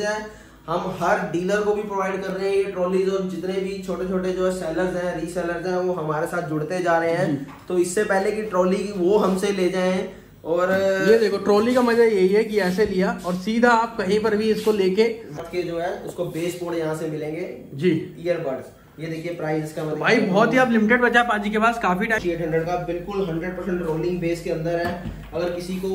चीज़ है। हम हर डीलर को भी प्रोवाइड कर रहे हैं। ये ट्रॉलीज और जितने भी छोटे छोटे जो सेलर्स हैं रीसेलर्स हैं वो हमारे साथ जुड़ते जा रहे हैं। तो इससे पहले की ट्रॉली वो हमसे ले जाए और ये देखो ट्रॉली का मज़ा यही है कि ऐसे लिया और सीधा आप कहीं पर भी इसको लेके के जो है उसको बेस बोर्ड यहाँ से मिलेंगे। जी। ईयरबड्स ये देखिए प्राइस का भाई बहुत ही आप लिमिटेड बचा पाजी के पास काफ़ी टाइम एट हंड्रेड का बिल्कुल हंड्रेड परसेंट रोलिंग बेस के अंदर है। अगर किसी को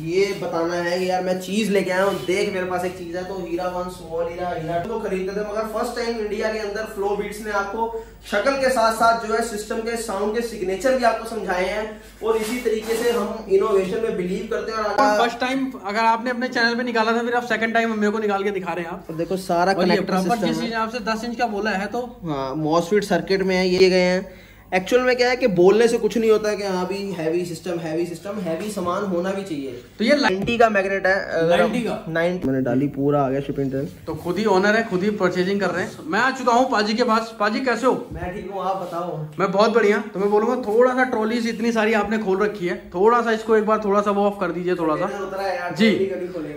ये बताना है कि यार मैं चीज़ लेके आया हूँ देख मेरे पास एक चीज़ है तो हीरा वन स्मॉल हीरा हीरा तो खरीदते थे मगर फ़र्स्ट टाइम इंडिया के अंदर फ्लो बीट्स ने आपको शक्ल के साथ साथ जो है सिस्टम के साउंड के सिग्नेचर भी आपको समझाए हैं। और इसी तरीके से हम इनोवेशन में बिलीव करते हैं और फ़र्स्ट टाइम अगर आपने अपने चैनल पे निकाला था फिर आप सेकंड टाइम मेरे को निकाल के दिखा रहे हैं आप। देखो सारा कनेक्टर जिस हिसाब से दस इंच का बोला है तो हाँ। मॉसफिट सर्किट में है ये गए हैं। एक्चुअल में क्या है कि बोलने से कुछ नहीं होता है कि हाँ भी heavy system heavy system heavy सामान होना भी चाहिए। तो ये 90 का मैग्नेट है 90 का? 90 मैंने डाली पूरा आ गया शिपिंग ट्रेन तो खुद ही ओनर है खुद ही परचेजिंग कर रहे हैं। मैं आ चुका हूँ पाजी के पास। पाजी कैसे हो? मैं ठीक हूँ आप बताओ। मैं बहुत बढ़िया। तो मैं बोलूँगा थोड़ा सा ट्रॉली इतनी सारी आपने खोल रखी है। थोड़ा सा इसको एक बार थोड़ा सा वो ऑफ़ कर दीजिए थोड़ा सा। जी।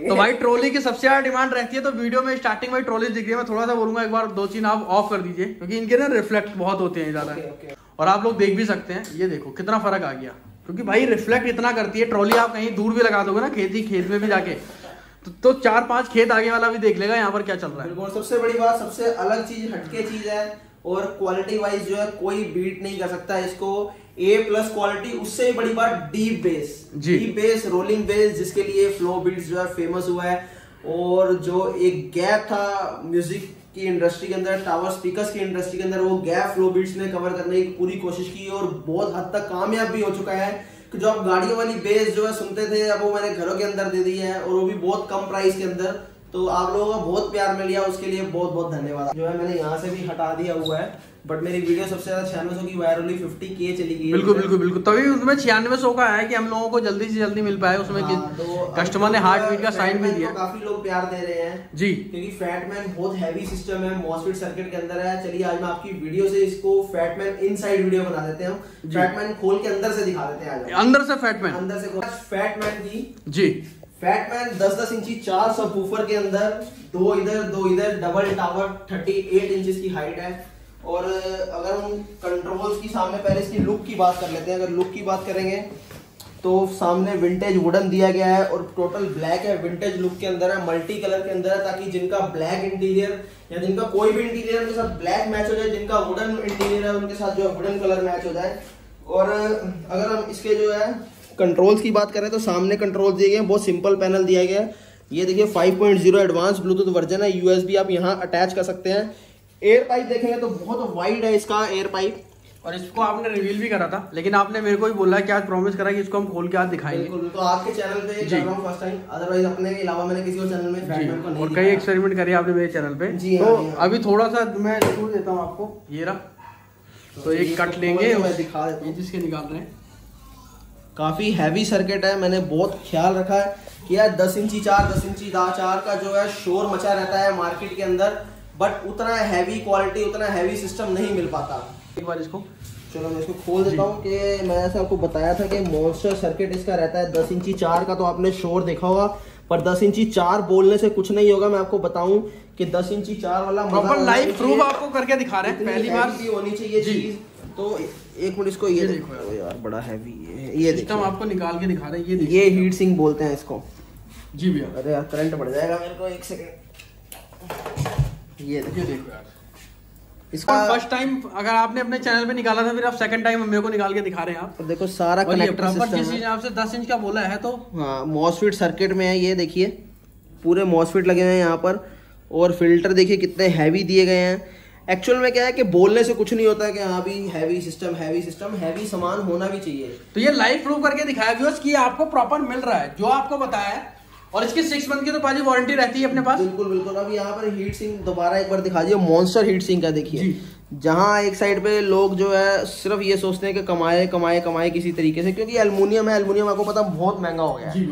तो भाई ट्रॉली की सबसे ज़्यादा डिमांड रहती है तो वीडियो में स्टार्टिंग में ट्रॉली दिख रही है। मैं थोड़ा सा बोलूँगा एक बार दो चीज़ आप ऑफ़ कर दीजिए क्योंकि इनके ना रिफ्लेक्ट बहुत होते हैं ज़्यादा। और आप लोग देख भी सकते हैं। ये देखो कितना फ़र्क आ गया। क्योंकि भाई रिफ्लेक्ट इतना करती है ट्रॉली आप कहीं दूर भी लगा दोगे ना खेत ही खेत में भी जाके। तो, तो चार पाँच खेत आगे वाला भी देख लेगा यहाँ पर क्या चल रहा है। सबसे बड़ी बात सबसे अलग चीज़ हटके चीज़ है और क्वालिटी वाइज जो है कोई बीट नहीं कर सकता इसको। ए प्लस क्वालिटी उससे भी बड़ी बात deep bass deep bass rolling bass जिसके लिए फ्लो बीट जो है फ़ेमस हुआ है। और जो एक गैप था म्यूज़िक की इंडस्ट्री के अंदर टावर स्पीकर्स की इंडस्ट्री के अंदर, वो गैप फ्लो बीट्स ने कवर करने की पूरी कोशिश की और बहुत हद तक कामयाब भी हो चुका है कि जो आप गाड़ियों वाली बेस जो है सुनते थे, अब वो मैंने घरों के अंदर दे दी है और वो भी बहुत कम प्राइस के अंदर। तो आप लोगों का बहुत प्यार मिल गया, उसके लिए बहुत बहुत धन्यवाद। जो है मैंने यहाँ से भी हटा दिया हुआ है। बट मेरी वीडियो सबसे ज़्यादा छियानवे सौ की वायरल हुई फिफ्टी के चली गई बिल्कुल बिल्कुल बिल्कुल। तभी उसमें छियानवे सौ का है कि हम लोगों को जल्दी से जल्दी मिल पाए उसमें हाँ, तो कस्टमर ने हार्ट बीट का साइन भी दिया। तो काफ़ी लोग प्यार दे रहे हैं। जी। क्योंकि फैटमैन बहुत हैवी सिस्टम है मॉसफिट सर्किट के अंदर है। चलिए आज मैं आपकी वीडियो से इसको फैटमैन इनसाइड वीडियो बना देते हैं फैटमैन खोल के अंदर से दिखा देते हैं अंदर से फैटमैन अंदर से फैटमैन की जी। फैटमैन 10-10 इंची चार सब के अंदर दो इधर दो इधर डबल टावर 38 इंचेस की हाइट है। और अगर हम कंट्रोल्स की सामने पहले इसकी लुक की बात कर लेते हैं। अगर लुक की बात करेंगे तो सामने विंटेज वुडन दिया गया है और टोटल ब्लैक है। विंटेज लुक के अंदर है मल्टी कलर के अंदर है, ताकि जिनका ब्लैक इंटीरियर या जिनका कोई भी इंटीरियर उनके साथ ब्लैक मैच हो जाए, जिनका वुडन इंटीरियर है, उनके साथ जो है वुडन कलर मैच हो जाए। और अगर हम इसके जो है कंट्रोल्स की बात करें तो सामने कंट्रोल दिए गए बहुत सिंपल पैनल दिया गया है। ये देखिए 5.0 एडवांस ब्लूटूथ वर्जन है। यूएसबी आप यहाँ अटैच कर सकते हैं। एयर पाइप देखेंगे तो बहुत वाइड है इसका एयर पाइप और इसको आपने रिवील भी करा था लेकिन आपने मेरे को ही बोला कि आज प्रॉमिस करा कि इसको हम खोल के आज दिखाएँगे। तो आपके चैनल पे हूँ फ़र्स्ट टाइम अदरवाइज़ अपने के अलावा मैंने किसी और चैनल में फ्रैगमेंट को नहीं और कई एक्सपेरिमेंट करे आपने मेरे चैनल पे। जी तो हाँ, हाँ। अभी थोड़ा सा मैं छोड़ देता हूँ आपको ये रहा। तो एक कट लेंगे दिखा देता हूँ। जिसके निकाल रहे हैं। काफ़ी हैवी सर्किट है मैंने बहुत ख्याल रखा है कि यार दस इंची चार दस इंची दा चार का जो है शोर मचा रहता है मार्केट के अंदर। बट उतना हैवी क्वालिटी उतना हैवी सिस्टम नहीं मिल पाता। एक बार इसको। चलो मैं इसको खोल देता हूँ कि मैंने ऐसा आपको बताया था कि मॉन्स्टर सर्किट इसका रहता है दस इंची चार का तो आपने शोर देखा होगा। पर दस इंची चार बोलने से कुछ नहीं होगा मैं आपको बताऊँ कि दस इंची चार वाला लाइव प्रूफ आपको करके दिखा रहे हैं पहली बार। होनी चाहिए चीज़। तो एक मिनट इसको ये देखो। यार। बड़ा हैवी ये ये सिस्टम आपको निकाल के दिखा रहे हैं ये ये हीट सिंह बोलते हैं इसको। जी भैया। अरे यार करंट बढ़ जाएगा मेरे को एक सेकंड ये देखो। यार इसका फ़र्स्ट टाइम अगर आपने अपने चैनल पे निकाला था फिर आप सेकंड टाइम मेरे को निकाल के दिखा रहे हैं आप। देखो सारा कनेक्टर सिस्टम जिस हिसाब से 10 इंच का बोला है तो हाँ मॉसफिट सर्किट में है ये देखिए। पूरे मॉसफिट लगे हुए हैं यहाँ पर। और फ़िल्टर देखिए कितने हैवी दिए गए हैं। एक्चुअल में क्या है कि बोलने से कुछ नहीं होता है कि हाँ भी heavy system heavy system heavy सामान होना भी चाहिए। तो ये लाइव प्रूव करके दिखाया व्यूअर्स कि आपको प्रॉपर मिल रहा है। जो आपको बताया है और इसकी सिक्स मंथ की तो पाजी वारंटी रहती है अपने पास? बिल्कुल बिल्कुल। अब यहाँ पर हीट सिंह दोबारा एक बार दिखा दिए मॉन्स्टर हीट सिंह का देखिए। जहाँ एक साइड पे लोग जो है सिर्फ़ ये सोचते हैं कि कमाए कमाए कमाए किसी तरीके से क्योंकि अल्मोनियम है अल्मोनियम आपको पता बहुत महँगा हो गया है।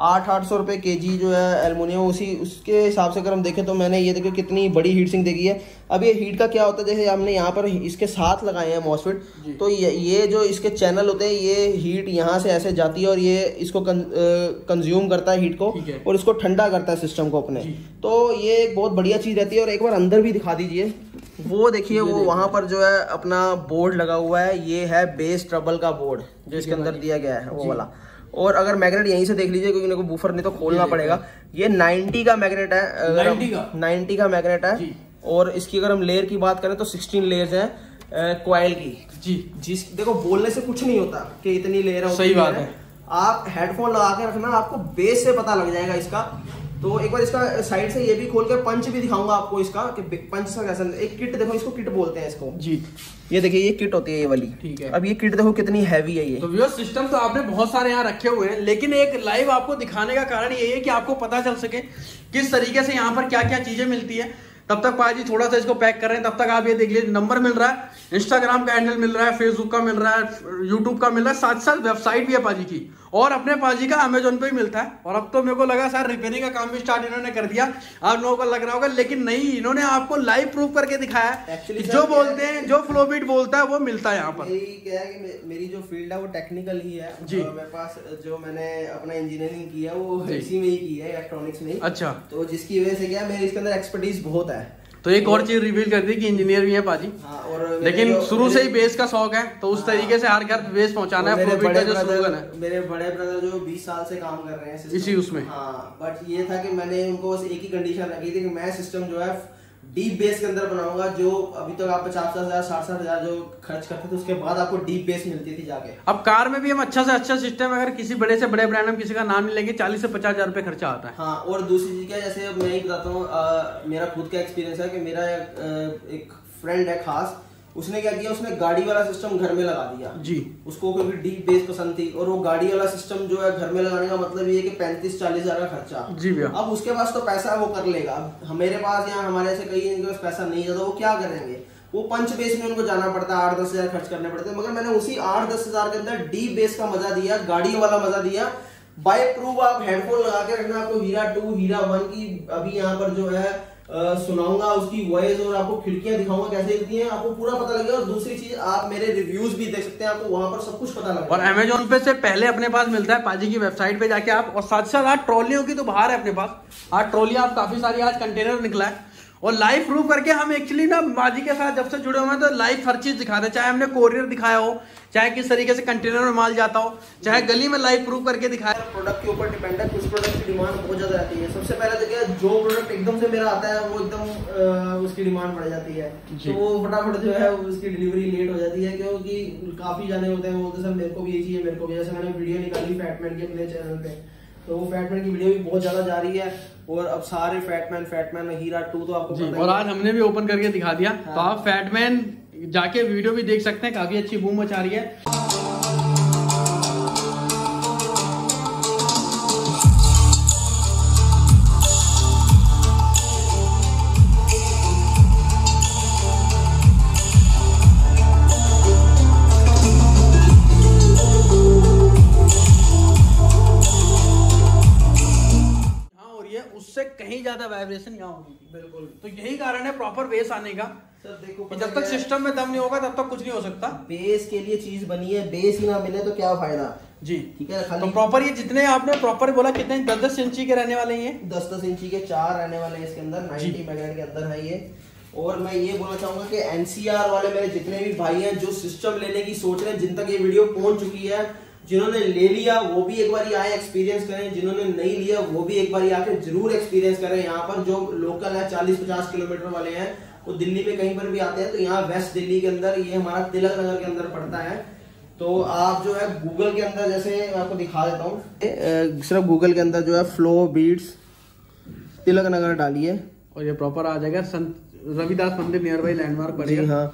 आठ आठ सौ रुपये के जी जो है एलमोनियम उसी उसके हिसाब से अगर हम देखें तो मैंने ये देखो कितनी बड़ी हीट सिंक देखी है। अब ये हीट का क्या होता है? जैसे हमने यहाँ पर इसके साथ लगाए हैं मॉसफिट तो ये, ये जो इसके चैनल होते हैं ये हीट यहाँ से ऐसे जाती है और ये इसको कं, कंज्यूम करता है हीट को और इसको ठंडा करता है सिस्टम को अपने। तो ये एक बहुत बढ़िया चीज़ रहती है और एक बार अंदर भी दिखा दीजिए। वो देखिए वो वहाँ पर जो है अपना बोर्ड लगा हुआ है ये है बेस ट्रबल का बोर्ड जो इसके अंदर दिया गया है वो वाला। और अगर मैग्नेट यहीं से देख लीजिए क्योंकि बूफर नहीं तो खोलना पड़ेगा। ये 90 का मैग्नेट है 90 का? 90 का मैग्नेट है। और इसकी अगर हम लेयर की बात करें तो 16 लेयर्स हैं क्वाइल की। जी। जिस देखो बोलने से कुछ नहीं होता कि इतनी लेयर है सही बात है। आप हेडफोन लगा के रखना आपको बेस से पता लग जाएगा इसका तो एक बार इसका साइड से ये भी खोल के पंच भी दिखाऊँगा आपको इसका कि पंच का कैसा एक किट देखो इसको किट बोलते हैं इसको। जी। ये देखिए ये किट होती है ये वाली। ठीक है। अब ये किट देखो कितनी हैवी है ये। तो व्यूअर सिस्टम तो आपने बहुत सारे यहाँ रखे हुए हैं लेकिन एक लाइव आपको दिखाने का कारण ये है कि आपको पता चल सके किस तरीके से यहाँ पर क्या क्या चीज़ें मिलती है। तब तक पाजी थोड़ा सा इसको पैक कर रहे हैं तब तक आप ये देख लीजिए नंबर मिल रहा है। इंस्टाग्राम का हैंडल मिल रहा है फेसबुक का मिल रहा है यूट्यूब का मिल रहा है साथ साथ वेबसाइट भी है पाजी की। और अपने पाजी का अमेजोन पे ही मिलता है। और अब तो मेरे को लगा सर रिपेयरिंग का काम भी स्टार्ट इन्होंने कर दिया। आप लोगों को लग रहा होगा लेकिन नहीं इन्होंने आपको लाइव प्रूफ करके दिखाया एक्चुअली जो बोलते हैं जो फ्लोबीट बोलता है वो मिलता है यहाँ पर। क्या है कि मेरी जो फ़ील्ड है वो टेक्निकल ही है। जी। मेरे पास जो मैंने अपना इंजीनियरिंग किया वो इसी में ही की है इलेक्ट्रॉनिक्स में अच्छा। तो जिसकी वजह से क्या मेरे इसके अंदर एक्सपर्टीज बहुत है। तो एक और चीज़ रिवील कर दी कि इंजीनियर भी है पाजी। हाँ, और लेकिन शुरू से ही बेस का शौक है तो उस हाँ, तरीके से हर घर बेस पहुंचाना है प्रॉफिट का जो स्लोगन है। मेरे बड़े ब्रदर जो 20 साल से काम कर रहे हैं इसी उसमें। हाँ बट ये था कि मैंने उनको बस एक ही कंडीशन रखी थी कि मैं सिस्टम जो है डीप बेस के अंदर बनाऊँगा जो अभी तक तो आप पचास हज़ार साठ साठ हज़ार जो खर्च करते थे उसके बाद आपको डीप बेस मिलती थी जाके। अब कार में भी हम अच्छा से अच्छा सिस्टम अगर किसी बड़े से बड़े ब्रांड में किसी का नाम नहीं लेंगे चालीस से पचास हज़ार रुपए खर्चा आता है। हाँ और दूसरी चीज़ क्या जैसे मैं ही बताता हूँ मेरा खुद का एक्सपीरियंस है कि मेरा एक फ्रेंड है खास उसने क्या किया? उसने गाड़ी वाला सिस्टम घर में लगा दिया। जी। उसको क्योंकि डीप बेस पसंद थी और वो गाड़ी वाला सिस्टम जो है घर में लगाने का मतलब ये कि पैंतीस चालीस हज़ार का खर्चा। जी भैया। अब उसके पास तो पैसा वो कर लेगा। अब मेरे पास या हमारे ऐसे कई इनके पास पैसा नहीं है तो वो क्या करेंगे? वो पंच बेस में उनको जाना पड़ता है आठ दस हज़ार खर्च करने पड़ते हैं। मगर मैंने उसी आठ दस हज़ार के अंदर डीप बेस का मज़ा दिया गाड़ी वाला मज़ा दिया। बाय प्रूफ आप हेडफोन लगा के रखना आपको हीरा टू हीरा वन की अभी यहाँ पर जो है सुनाऊँगा उसकी वॉइस और आपको खिड़कियाँ दिखाऊँगा कैसे दिखती हैं। आपको पूरा पता लगेगा और दूसरी चीज़, आप मेरे रिव्यूज़ भी देख सकते हैं, आपको वहाँ पर सब कुछ पता लगेगा। और अमेजोन पे से पहले अपने पास मिलता है पाजी की वेबसाइट पे जाके आप, और साथ साथ आज ट्रॉलियों की तो बाहर है अपने पास। आज ट्रॉली आप काफ़ी सारी, आज कंटेनर निकला है। और लाइव प्रूफ करके हम एक्चुअली ना माजी के साथ जब से जुड़े हुए हैं तो लाइव हर चीज़ दिखा रहे चाहे हमने कोरियर दिखाया हो चाहे किस तरीके से कंटेनर में माल जाता हो चाहे गली में लाइव प्रूफ करके दिखाया। प्रोडक्ट के ऊपर डिपेंड है कुछ प्रोडक्ट की डिमांड बहुत ज़्यादा रहती है। सबसे पहले तो क्या जो प्रोडक्ट एकदम से मेरा आता है वो एकदम उसकी डिमांड बढ़ जाती है। तो वो फटाफट जो है उसकी डिलीवरी लेट हो जाती है क्योंकि काफ़ी जाने होते हैं बोलते सर मेरे को भी ये चाहिए मेरे को भी जैसे मैंने वीडियो निकाली फैटमैन की अपने चैनल पे। तो वो फैटमैन की वीडियो भी बहुत ज़्यादा जा रही है और अब सारे फैटमैन फैटमैन हीरा टू तो आपको और आज हमने भी ओपन करके दिखा दिया। हाँ। तो आप फैटमैन जाके वीडियो भी देख सकते हैं काफ़ी अच्छी बूम मचा रही है। वाइब्रेशन यहाँ होगी। बिल्कुल। तो यही कारण है प्रॉपर बेस आने का। सर देखो जब तक सिस्टम में दम नहीं होगा तब तक कुछ नहीं हो सकता। बेस के लिए चीज़ बनी है बेस ही ना मिले तो क्या फ़ायदा? जी। ठीक है तो प्रॉपर ये जितने आपने प्रॉपर बोला कितने दस दस इंची के रहने वाले हैं दस दस इंची के चार रहने वाले हैं इसके अंदर नाइनटी मेगाट के अंदर है ये। और मैं ये बोलना चाहूँगा कि एनसीआर वाले मेरे जितने भी भाई हैं जो सिस्टम लेने की सोच रहे हैं जिन तक ये वीडियो पहुँच चुकी है जिन्होंने ले लिया वो भी एक बार आए एक्सपीरियंस करें। जिन्होंने नहीं लिया वो भी एक बार आके ज़रूर एक्सपीरियंस करें। यहाँ पर जो लोकल है चालीस पचास किलोमीटर वाले हैं वो दिल्ली में कहीं पर भी आते हैं तो यहाँ वेस्ट दिल्ली के अंदर ये हमारा तिलक नगर के अंदर पड़ता है। तो आप जो है गूगल के अंदर जैसे मैं आपको दिखा देता हूँ। सिर्फ़ गूगल के अंदर जो है फ्लो बीट्स तिलक नगर डालिए। और ये प्रॉपर आ जाएगा। संत रविदास मंदिर नियर बाई लैंडमार्क बढ़िया हाँ।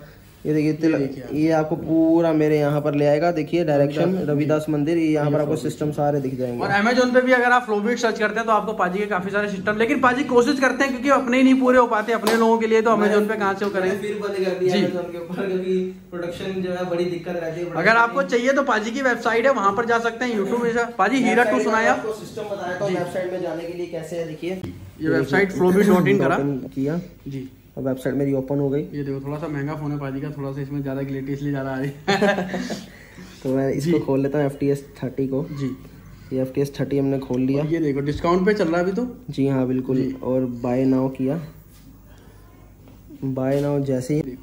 ये देखिए ये आपको पूरा मेरे यहाँ पर ले आएगा। देखिए डायरेक्शन रविदास मंदिर ये यहाँ पर आपको सिस्टम सारे दिख जाएँगे। और अमेजोन पे भी अगर आप फ्लोबीट सर्च करते हैं तो आपको पाजी के काफ़ी सारे सिस्टम लेकिन पाजी कोशिश करते हैं क्योंकि अपने ही नहीं पूरे हो पाते अपने लोगों के लिए तो अमेजोन पे कहाँ से करें? फिर बंद कर दिया अमेजोन के ऊपर क्योंकि प्रोडक्शन जो है बड़ी दिक्कत रहती है। अगर आपको चाहिए तो पाजी की वेबसाइट है वहाँ पर जा सकते हैं यूट्यूब में पाजी हीरा टू सुनाया आपको सिस्टम बताया था वेबसाइट में जाने के लिए कैसे है देखिए। ये वेबसाइट फ्लोबीट डॉट इन करा। किया। जी। अब वेबसाइट मेरी ओपन हो गई। ये देखो थोड़ा सा महँगा फ़ोन है पाजी का थोड़ा सा इसमें ज़्यादा क्लियरिटी इसलिए ज़्यादा आ रही तो मैं इसको खोल लेता हूँ एफ़ टी एस थर्टी को। जी। ये एफ़ टी एस थर्टी हमने खोल लिया। ये देखो डिस्काउंट पे चल रहा है अभी तो? जी हाँ बिल्कुल। जी। और बाय नाउ किया। बाय नाउ जैसे ही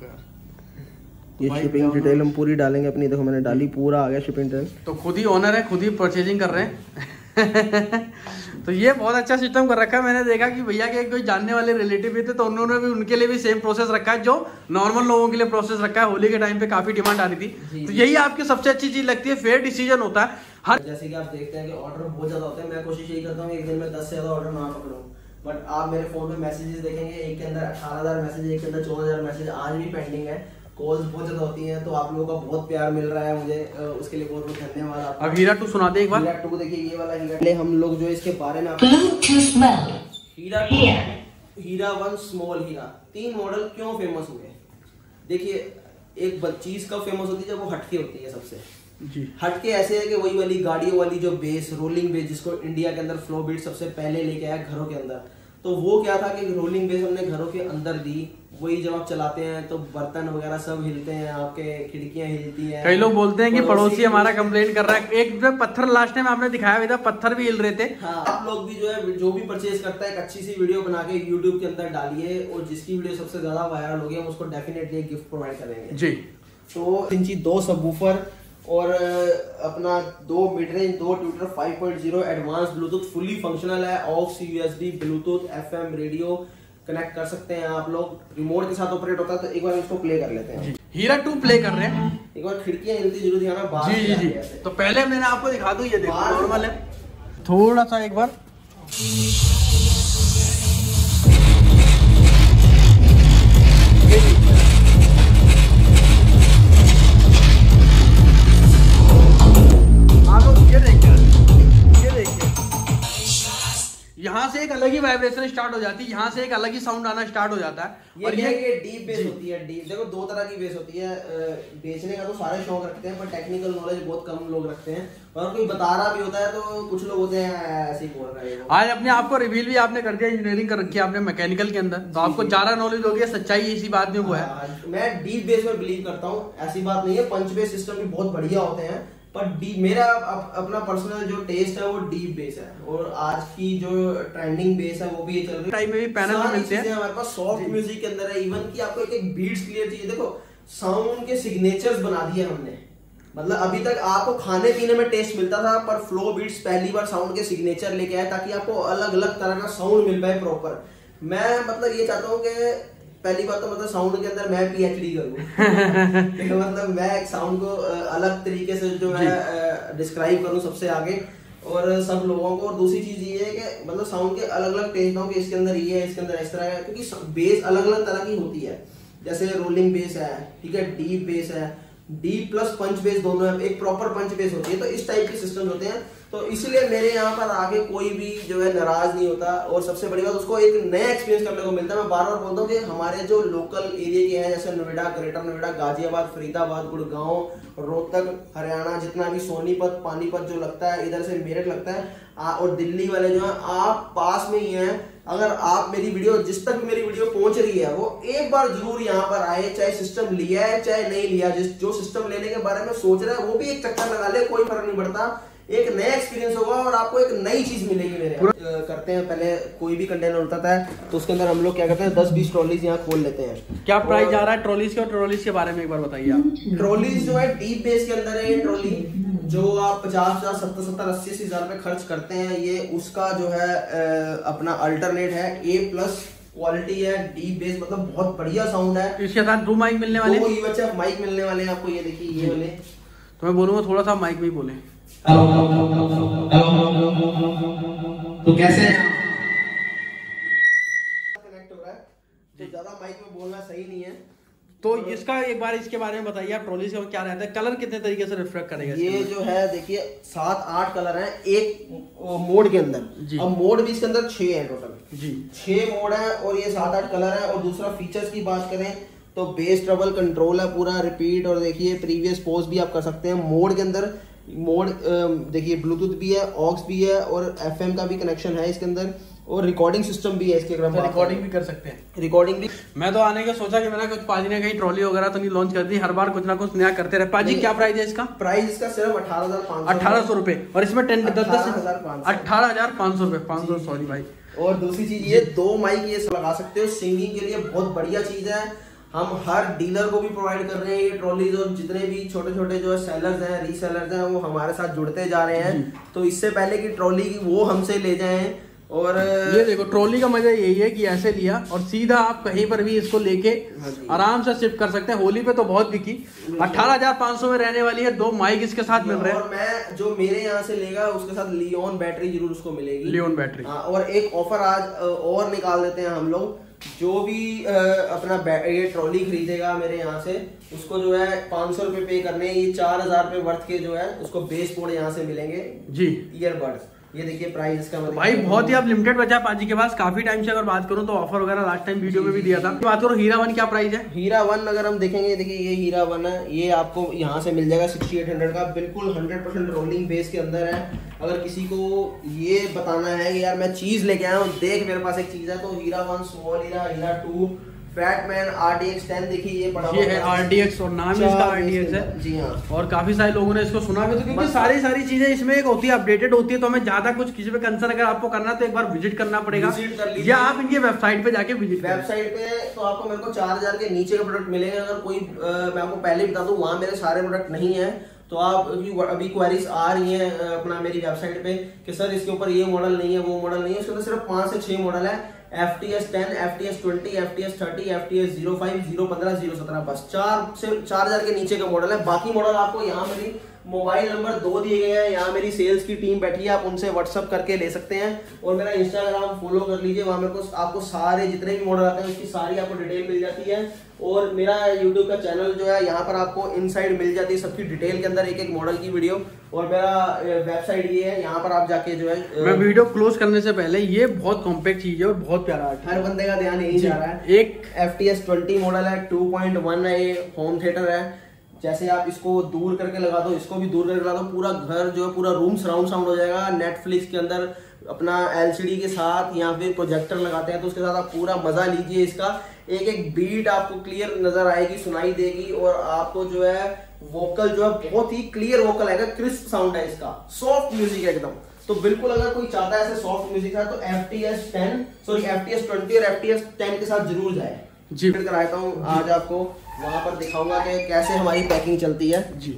ये शिपिंग डिटेल हम पूरी डालेंगे अपनी। देखो मैंने डाली पूरा आ गया शिपिंग डिटेल तो खुद ही ओनर है खुद ही परचेजिंग कर रहे हैं। तो ये बहुत अच्छा सिस्टम कर रखा है। मैंने देखा कि भैया के कोई जानने वाले रिलेटिव भी थे तो उन्होंने भी उनके लिए भी सेम प्रोसेस रखा है जो नॉर्मल लोगों के लिए प्रोसेस रखा है। होली के टाइम पे काफ़ी डिमांड आ रही थी। तो यही आपकी सबसे अच्छी चीज़ लगती है फेयर डिसीज़न होता है। हर जैसे कि आप देखते हैं कि ऑर्डर बहुत ज़्यादा होते हैं। मैं कोशिश यही करता हूँ एक दिन में दस से ज़्यादा ऑर्डर ना पकड़ूँ। बट आप मेरे फ़ोन में मैसेजेस देखेंगे एक के अंदर अठारह हज़ार मैसेज एक के अंदर चौदह हज़ार मैसेज आज भी पेंडिंग है। कॉल्स बहुत ज़्यादा होती हैं तो आप लोगों का बहुत प्यार मिल रहा है मुझे उसके लिए बहुत बहुत धन्यवाद अब हीरा टू सुना दे एक बार। हीरा टू देखिए ये वाला हीरा हम लोग जो इसके बारे में Hira two Hira one small Hira. तीन मॉडल क्यों फ़ेमस हुए? देखिए एक चीज़ कब फ़ेमस होती है? जब वो हटके होती है सबसे। जी। हटके ऐसे है कि वही वाली गाड़ियों वाली जो बेस रोलिंग बेस जिसको इंडिया के अंदर फ्लो बीट सबसे पहले लेके आया घरों के अंदर। तो वो क्या था कि रोलिंग बेस हमने घरों के अंदर दी। वही जब आप चलाते हैं तो बर्तन वगैरह सब हिलते हैं आपके खिड़कियाँ हिलती हैं। कई लोग बोलते हैं कि पड़ोसी हमारा कंप्लेन कर रहा है। एक जो पत्थर लास्ट टाइम आपने दिखाया था पत्थर भी हिल रहे थे। हाँ आप लोग भी जो है जो भी परचेज करता है एक अच्छी सी वीडियो बना के यूट्यूब के अंदर डालिए और जिसकी वीडियो सबसे ज़्यादा वायरल होगी हम उसको डेफिनेटली गिफ्ट प्रोवाइड करेंगे। जी। तो इंची दो सब और अपना दो मिड रेंज दो tweeter 5.0 advance Bluetooth fully functional है aux USB Bluetooth FM radio connect कर सकते हैं आप लोग। रिमोट के साथ ऑपरेट होता है तो एक बार इसको प्ले कर लेते हैं। हीरा टू प्ले कर रहे हैं। एक बार खिड़कियाँ हिलती ज़रूर दिखाना जी जी जी। तो पहले मैंने आपको दिखा दू ये देखो नॉर्मल है। थोड़ा सा एक बार। अलग ही वाइब्रेशन स्टार्ट हो जाती है। यहाँ से एक अलग ही साउंड आना स्टार्ट हो जाता है। ये और ये, ये डीप बेस होती है डीप देखो दो तरह की बेस होती है। बेचने का तो सारे शौक रखते हैं पर टेक्निकल नॉलेज बहुत कम लोग रखते हैं। और कोई बता रहा भी होता है तो कुछ लोग होते हैं ऐसे ही बोल रहे हैं। आज अपने आप को रिवील भी आपने कर दिया इंजीनियरिंग कर रखी है आपने मैकेनिकल के अंदर। तो आपको ज़्यादा नॉलेज होगी सच्चाई इसी बात में वो है। हाँ, मैं डीप बेस में बिलीव करता हूँ ऐसी बात नहीं है। पंच बेस सिस्टम भी बहुत बढ़िया होते हैं। पर डी मेरा अप, अपना पर्सनल जो टेस्ट है वो डीप बेस है। और आज की जो ट्रेंडिंग बेस है वो भी ये चल रही है। टाइम में भी पैनल मिलते हैं। हमारे पास सॉफ्ट म्यूज़िक के अंदर है। इवन की आपको एक एक बीट्स क्लियर चाहिए। देखो साउंड के सिग्नेचर्स बना दिए हमने। मतलब अभी तक आपको खाने पीने में टेस्ट मिलता था पर फ्लो बीट्स पहली बार साउंड के सिग्नेचर लेके आए ताकि आपको अलग अलग तरह का साउंड मिल पाए प्रॉपर मैं मतलब ये चाहता हूँ कि पहली बात तो मतलब साउंड के अंदर मैं पीएचडी करूँ। मतलब मैं एक साउंड को अलग तरीके से जो है डिस्क्राइब करूँ सबसे आगे। और सब लोगों को और दूसरी चीज़ ये है कि मतलब साउंड के अलग अलग टेस्ट हो कि इसके अंदर ये है इसके अंदर इस तरह है क्योंकि बेस अलग अलग तरह की होती है। जैसे रोलिंग बेस है ठीक है डीप बेस है डी प्लस पंच बेस दोनों है, एक प्रॉपर पंच बेस होती है तो इस टाइप के सिस्टम होते हैं। तो इसलिए मेरे यहाँ पर आगे कोई भी जो है नाराज़ नहीं होता, और सबसे बड़ी बात, उसको एक नया एक्सपीरियंस करने को मिलता है। मैं बार बार बोलता हूँ कि हमारे जो लोकल एरिया के हैं, जैसे नोएडा, ग्रेटर नोएडा, गाजियाबाद, फरीदाबाद, गुड़गांव, रोहतक, हरियाणा, जितना भी सोनीपत, पानीपत जो लगता है, इधर से मेरठ लगता है और दिल्ली वाले जो है, आप पास में ही हैं अगर आप मेरी वीडियो, जिस तक मेरी वीडियो पहुँच रही है, वो एक बार ज़रूर यहाँ पर आए, चाहे सिस्टम लिया है, चाहे नहीं लिया, जिस जो सिस्टम लेने के बारे में सोच रहा है, वो भी एक चक्कर लगा ले, कोई फ़र्क नहीं पड़ता। एक नया एक्सपीरियंस होगा और आपको एक नई चीज़ मिलेगी मेरे करते हैं पहले कोई भी कंटेनर उठाता है तो उसके अंदर हम लोग क्या करते हैं दस बीस ट्रॉलीज यहाँ खोल लेते हैं। क्या प्राइस जा रहा है ट्रॉलीज के और ट्रॉलीज के बारे में एक बार बताइए आप। ट्रॉलीज जो है डीप बेस के अंदर है ये ट्रॉली जो आप पचास हज़ार सत्तर सत्तर अस्सी अस्सी हज़ार रुपए खर्च करते हैं ये उसका जो है अपना अल्टरनेट है ए प्लस क्वालिटी है डी बेस मतलब बहुत बढ़िया साउंड है। इसके साथ दो माइक मिलने वाले? दो माइक मिलने वाले हैं आपको ये देखिए ये वाले। तो मैं बोलूँगा थोड़ा सा माइक भी बोले तो कैसे कनेक्ट हो रहा है। तो ज़्यादा माइक में बोलना सही नहीं है। तो इसका एक बार इसके बारे में बताइए आप ट्रॉली से क्या रहता है? कलर कितने तरीके से रिफ्लेक्ट करेगा ये जो है देखिए सात आठ कलर हैं एक मोड के अंदर। अब मोड भी इसके अंदर छह है टोटल जी। छह मोड है और ये सात आठ कलर है और दूसरा फीचर्स की बात करें तो बेस ट्रबल कंट्रोल है पूरा रिपीट और देखिए प्रीवियस पोज भी आप कर सकते हैं। मोड के अंदर मोड देखिए ब्लूटूथ भी है ऑक्स भी है और एफएम का भी कनेक्शन है इसके अंदर और रिकॉर्डिंग सिस्टम भी है इसके अगर तो रिकॉर्डिंग भी कर सकते हैं। रिकॉर्डिंग भी मैं तो आने का सोचा कि मैंने कुछ पाजी ने कहीं ट्रॉली वगैरह तो नहीं लॉन्च कर दी हर बार कुछ ना कुछ नया करते रहे। पाजी क्या प्राइस है इसका? प्राइस इसका सिर्फ़ अठारह हज़ार पाँच अठारह सौ रुपए और इसमें टेन दस अठारह हज़ार पाँच सौ। रुपए पाँच सौ सॉरी भाई। और दूसरी चीज़ ये दो माइक ये लगा सकते हो सिंगिंग के लिए बहुत बढ़िया चीज़ है। हम हर डीलर को भी प्रोवाइड कर रहे हैं ये ट्रॉलीज और जितने भी छोटे छोटे जो सेलर्स हैं रीसेलर्स हैं वो हमारे साथ जुड़ते जा रहे हैं। तो इससे पहले की ट्रॉली की वो हमसे ले जाए और ये देखो ट्रॉली का मज़ा यही है कि ऐसे लिया और सीधा आप कहीं पर भी इसको लेके हाँ आराम से शिफ्ट कर सकते हैं। होली पे तो बहुत बिकी। अठारह हज़ार पाँच सौ में रहने वाली है दो माइक इसके साथ मिल रहे हैं। और मैं जो मेरे यहाँ से लेगा उसके साथ लियोन बैटरी ज़रूर उसको मिलेगी। लियोन बैटरी हाँ, और एक ऑफ़र आज और निकाल देते हैं हम लोग। जो भी अपना ये ट्रॉली खरीदेगा मेरे यहाँ से उसको जो है पाँच सौ रुपये पे करने ये चार हज़ार रुपये वर्थ के जो है उसको बेस पोड यहाँ से मिलेंगे। जी। ईयरबड्स ये देखिए प्राइस इसका भाई बहुत ही आप लिमिटेड बचा पाजी के पास। काफ़ी टाइम से अगर बात करूँ तो ऑफ़र वगैरह लास्ट टाइम वीडियो में भी दिया था। बात करो हीरा वन क्या प्राइस है? हीरा वन अगर हम देखेंगे देखिए ये हीरा वन है। ये आपको यहाँ से मिल जाएगा सिक्सटी एट हंड्रेड का। बिल्कुल हंड्रेड परसेंट रोलिंग बेस के अंदर है। अगर किसी को ये बताना है कि यार मैं चीज़ लेके आया हूँ देख मेरे पास एक चीज़ है तो Hira one small Hira Hira two Fatman RDX 10 देखिए ये बड़ा ये है आरडीएक्स और नाम इसका आरडीएक्स है। जी हाँ। और काफ़ी सारे लोगों ने इसको सुना भी तो क्योंकि सारी सारी चीज़ें इसमें एक होती है अपडेटेड होती है तो हमें ज़्यादा कुछ किसी पे कंसर्न अगर आपको करना तो एक बार विज़िट करना पड़ेगा। या आप इनकी वेबसाइट पे जाके विज़िट वेबसाइट पे तो आपको मेरे को चार हज़ार के नीचे का प्रोडक्ट मिलेंगे अगर कोई मैं आपको पहले बता दूँ वहाँ मेरे सारे प्रोडक्ट नहीं है। तो आप, अभी क्वेरीज आ रही हैं अपना मेरी वेबसाइट पे, कि सर इसके ऊपर ये मॉडल नहीं है, वो मॉडल नहीं है, इसके अंदर सिर्फ़ पाँच से छह मॉडल है। F T S ten F T S twenty F T S thirty F T S zero five zero पंद्रह ज़ीरो सत्रह। बस चार से, चार हज़ार के नीचे का मॉडल है। बाकी मॉडल आपको यहाँ मेरी मोबाइल नंबर दो दिए गए हैं। यहाँ मेरी सेल्स की टीम बैठी है, आप उनसे व्हाट्सअप करके ले सकते हैं। और मेरा इंस्टाग्राम फॉलो कर लीजिए, वहाँ मेरे को आपको सारे जितने भी मॉडल आते हैं, उसकी सारी आपको डिटेल मिल जाती है। और मेरा यूट्यूब का चैनल जो है यहाँ पर आपको इनसाइड मिल जाती है सबकी डिटेल के अंदर एक एक मॉडल की वीडियो और मेरा वेबसाइट ये है यहाँ पर आप जाके जो है मैं वीडियो क्लोज करने से पहले ये बहुत कॉम्पैक्ट चीज़ है और बहुत प्यारा है। हर बंदे का ध्यान यही जा रहा है। एक F T S twenty model है टू पॉइंट वन है ये होम थिएटर है। जैसे आप इसको दूर करके लगा दो इसको भी दूर करके लगा दो पूरा घर जो है पूरा रूम सराउंड साउंड हो जाएगा। नेटफ्लिक्स के अंदर अपना एलसीडी के साथ या फिर प्रोजेक्टर लगाते हैं तो उसके साथ आप पूरा मज़ा लीजिए इसका। एक एक बीट आपको क्लियर नज़र आएगी सुनाई देगी और आपको जो है वोकल जो है बहुत ही क्लियर वोकल आएगा क्रिस्प साउंड है इसका। सॉफ्ट म्यूज़िक है एकदम। तो बिल्कुल अगर कोई चाहता है ऐसे सॉफ्ट म्यूज़िक है तो F T S ten sorry F T S twenty और एफ़ टी एस टेन के साथ ज़रूर जाए। जी। कराता हूँ आज आपको वहाँ पर दिखाऊँगा कि कैसे हमारी पैकिंग चलती है। जी।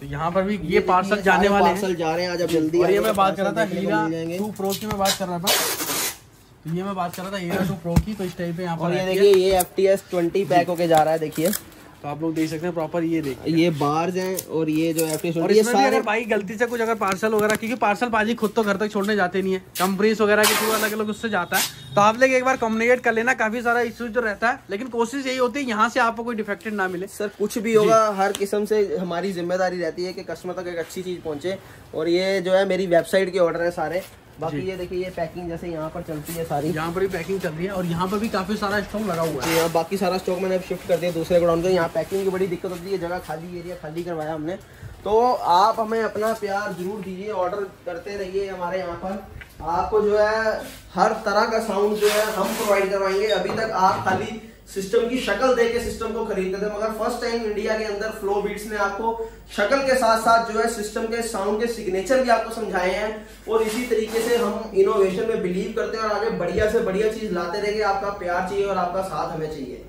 तो यहाँ पर भी ये पार्सल जाने वाले पार्सल जा रहे हैं आज अब जल्दी और ये मैं बात कर रहा था हीरा टू प्रो की मैं बात कर रहा था। तो ये मैं बात कर रहा था हीरा टू प्रो की तो इस टाइप पे यहाँ पर ये देखिए ये F T S twenty pack होके जा रहा है देखिए। तो आप लोग देख सकते हैं प्रॉपर ये देख ये बार्स हैं और ये जो एफटीएस और इसमें भी अगर भाई गलती से कुछ अगर पार्सल वगैरह क्योंकि पार्सल बाजी खुद तो घर तक छोड़ने जाते नहीं है। कंपनीज़ वगैरह के थ्रू अलग अलग उससे जाता है। तो आप लोग एक बार कम्युनिकेट कर लेना काफ़ी सारा इश्यू जो रहता है। लेकिन कोशिश यही होती है यहाँ से आपको कोई डिफेक्टेड ना मिले। सर कुछ भी होगा हर किस्म से हमारी ज़िम्मेदारी रहती है कि कस्टमर तक एक अच्छी चीज़ पहुँचे। और ये जो है मेरी वेबसाइट के ऑर्डर है सारे। बाकी ये देखिए ये पैकिंग जैसे यहाँ पर चलती है सारी। यहाँ पर भी पैकिंग चल रही है और यहाँ पर भी काफ़ी सारा स्टॉक लगा हुआ है। यहाँ बाकी सारा स्टॉक मैंने शिफ्ट कर दिया दूसरे गोडाउन पे। यहाँ पैकिंग की बड़ी दिक्कत होती है जगह खाली एरिया खाली करवाया हमने। तो आप हमें अपना प्यार ज़रूर दीजिए ऑर्डर करते रहिए हमारे यहाँ पर। आपको जो है हर तरह का साउंड जो है हम प्रोवाइड करवाएँगे। अभी तक आप खाली सिस्टम की शक्ल देके सिस्टम को खरीदते थे, मगर फ़र्स्ट टाइम इंडिया के अंदर फ्लो बीट्स ने आपको शक्ल के साथ साथ जो है सिस्टम के साउंड के सिग्नेचर भी आपको समझाए हैं। और इसी तरीके से हम इनोवेशन में बिलीव करते हैं और आगे बढ़िया से बढ़िया चीज़ लाते रहेंगे आपका प्यार चाहिए और आपका साथ हमें चाहिए।